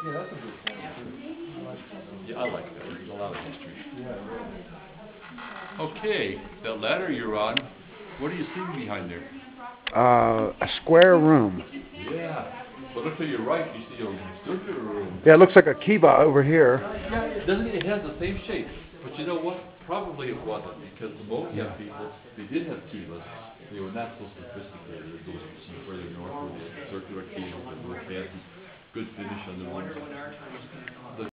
I like that. There's a lot of history. Okay, that ladder you're on, what are you seeing behind there? Uh, a square room. Yeah, but look to your right, you see a circular room. Yeah, it looks like a kiva over here. Yeah, it doesn't it has the same shape? But you know what? Probably it wasn't because the Mogollon people, they did have kivas. They were not so sophisticated as those you see further north where they had circular kivas and real fancy, good finish on the ones.